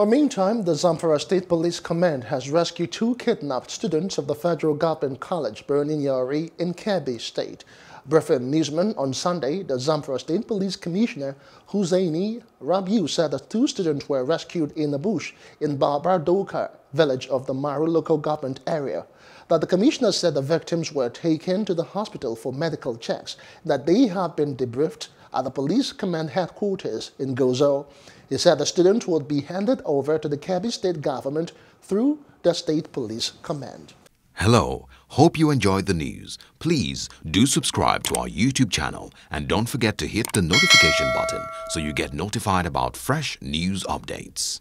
Well, meantime, the Zamfara State Police Command has rescued two kidnapped students of the Federal Government College, Birnin Yauri, in Kebbi State. Briefing newsman on Sunday, the Zamfara State Police Commissioner Husseini Rabiu said the two students were rescued in a bush in Barbadoka village of the Maru local government area. That the commissioner said the victims were taken to the hospital for medical checks, that they have been debriefed at the police command headquarters in Gusau. He said the students would be handed over to the Kebbi state government through the state police command. Hello, hope you enjoyed the news. Please do subscribe to our YouTube channel and don't forget to hit the notification button so you get notified about fresh news updates.